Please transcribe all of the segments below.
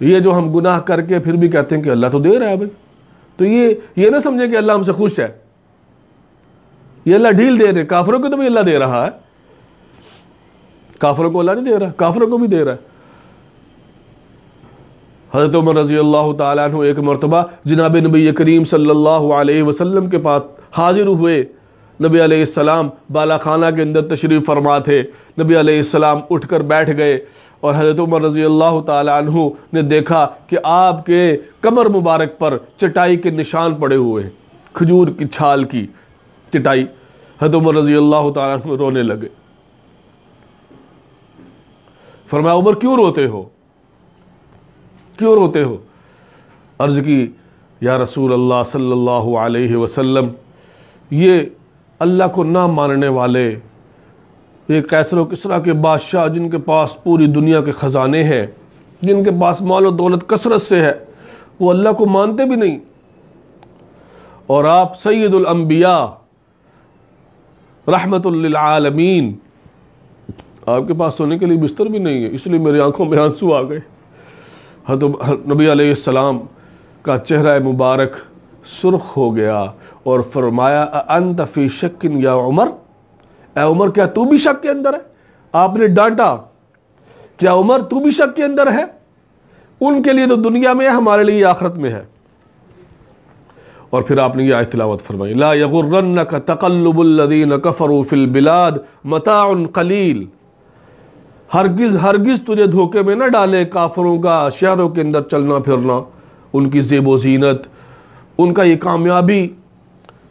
یہ جو ہم گناہ کر کے پھر بھی کہتے ہیں کہ اللہ تو دے رہا ہے بھائی۔ تو یہ یہ نہ سمجھیں کہ اللہ ہم سے خوش ہے۔ یہ اللہ ڈھیل دے رہے کافروں کو تو بھی اللہ دے رہا ہے۔ کافروں کو اللہ نہیں دے رہا، کافروں کو بھی دے رہا ہے۔ حضرت عمر رضی اللہ تعالیٰ عنہ ایک مرتبہ جناب نبی کریم صلی اللہ علیہ وسلم کے پاس حاضر ہوئے۔ نبی علیہ السلام بالا خانہ کے اندر تشریف فرما تھے۔ نبی علیہ السلام اٹھ کر بیٹھ گئے۔ اور حضرت عمر رضی اللہ تعالیٰ عنہ نے دیکھا کہ آپ کے کمر مبارک پر چٹائی کے نشان پڑے ہوئے کھجور کی چھال کی چٹائی۔ حضرت عمر رضی اللہ تعالیٰ عنہ رونے لگے۔ فرمایا، عمر کیوں روتے ہو؟ کیوں روتے ہو؟ عرض کی، یا رسول اللہ صلی اللہ علیہ وسلم، یہ اللہ کو نہ ماننے والے یہ کیسر و کسرا کے بادشاہ جن کے پاس پوری دنیا کے خزانے ہیں، جن کے پاس مال و دولت کثرت سے ہے، وہ اللہ کو مانتے بھی نہیں۔ اور آپ سید الانبیاء رحمت للعالمین، آپ کے پاس سونے کے لیے بستر بھی نہیں ہے، اس لیے میری آنکھوں میں آنسو آ گئے۔ نبی علیہ السلام کا چہرہ مبارک سرخ ہو گیا اور فرمایا انت فی شکن یا عمر؟ اے عمر، کیا تو بھی شک کے اندر ہے؟ آپ نے ڈانٹا، کیا عمر تو بھی شک کے اندر ہے؟ ان کے لیے تو دنیا میں ہے، ہمارے لیے آخرت میں ہے۔ اور پھر آپ نے یہ آیت تلاوت فرمائی، لا یغرنک تقلب الذین کفروا فی البلاد متاع قلیل۔ ہرگز ہرگز تجھے دھوکے میں نہ ڈالے کافروں کا، شہروں کے اندر چلنا پھرنا، ان کی زیب و زینت، ان کا یہ کامیابی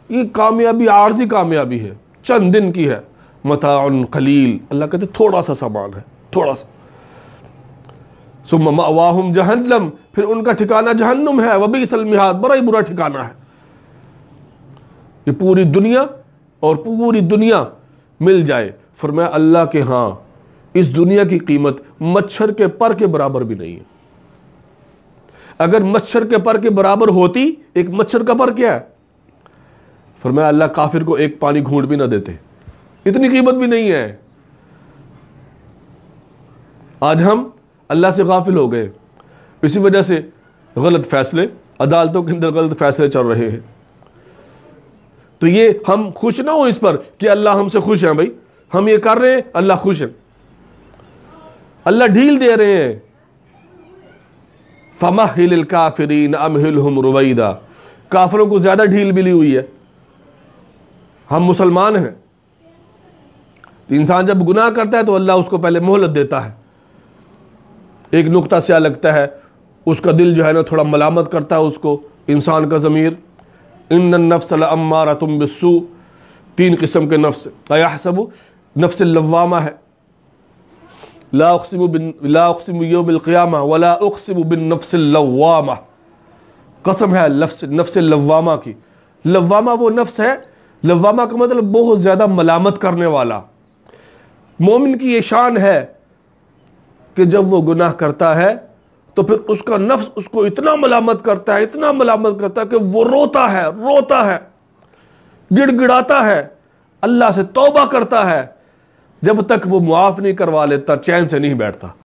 یہ کامیابی، عارضی کامیابی ہے، چند دن کی ہے۔ متاع قلیل۔ اللہ کہتے تھوڑا سا سامان ہے، تھوڑا سا۔ ثم مأواہم جہنم، پھر ان کا ٹھکانہ جہنم ہے۔ وبیس المہاد، بڑا ہی برا ٹھکانہ ہے۔ یہ پوری دنیا اور پوری دنیا مل جائے۔ فرمایا اللہ کے ہاں اس دنیا کی قیمت مچھر کے پر کے برابر بھی نہیں ہے۔ اگر مچھر کے پر کے برابر ہوتی، ایک مچھر کا پر کیا ہے؟ فرمایا اللہ کافر کو ایک پانی گھونٹ بھی نہ دیتے۔ اتنی قیمت بھی نہیں ہے۔ آج ہم اللہ سے غافل ہو گئے۔ اسی وجہ سے غلط فیصلے، عدالتوں کے اندر غلط فیصلے چل رہے ہیں۔ تو یہ ہم خوش نہ ہو اس پر کہ اللہ ہم سے خوش ہیں بھائی۔ ہم یہ کر رہے ہیں، اللہ خوش ہے اللہ ڈھیل دے رہے ہیں۔ فَمَحِلِ الْكَافِرِينَ أَمْهِلْهُمْ رُوَيْدًا۔ کافروں کو زیادہ ڈھیل ملی ہوئی ہے۔ ہم مسلمان ہیں۔ انسان جب گناہ کرتا ہے تو اللہ اس کو پہلے مہلت دیتا ہے۔ ایک نقطہ سیاہ لگتا ہے، اس کا دل جو ہے نا تھوڑا ملامت کرتا ہے اس کو، انسان کا ضمیر۔ ان النفس لامارۃ بالسوء۔ تین قسم کے نفس۔ ایحسب، نفس اللوامہ ہے۔ لا اقسم بن، لا اقسم یوم القیامہ ولا اقسم بالنفس اللوامہ۔ قسم ہے نفس نفس اللوامہ کی۔ لوامہ وہ نفس ہے لوامہ کا مطلب بہت زیادہ ملامت کرنے والا۔ مومن کی یہ شان ہے کہ جب وہ گناہ کرتا ہے تو پھر اس کا نفس اس کو اتنا ملامت کرتا ہے، اتنا ملامت کرتا ہے کہ وہ روتا ہے روتا ہے گڑ گڑاتا ہے، اللہ سے توبہ کرتا ہے، جب تک وہ معاف نہیں کروا لیتا، چین سے نہیں بیٹھتا۔